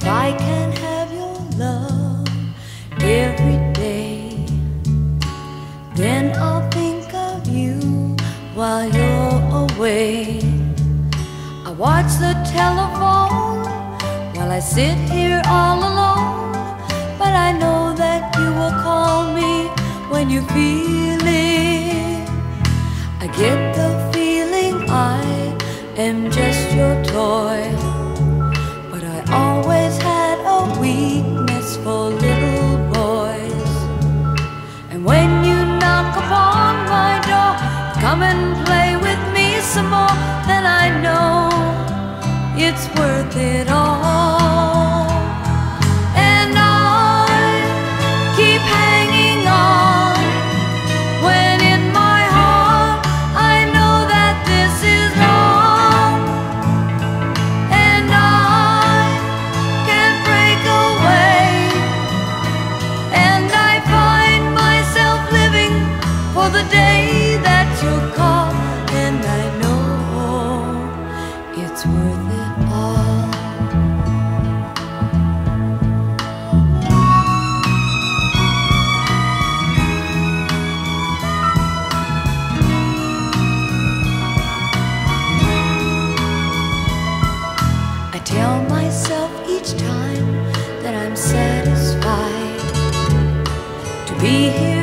If I can have your love every day, then I'll think of you while you're away. I watch the telephone while I sit here all alone, but I know that you will call me when you feel it. I get the feeling I am just your toy. Come and play with me some more, then I know it's worth it all. tell myself each time that I'm satisfied to be here.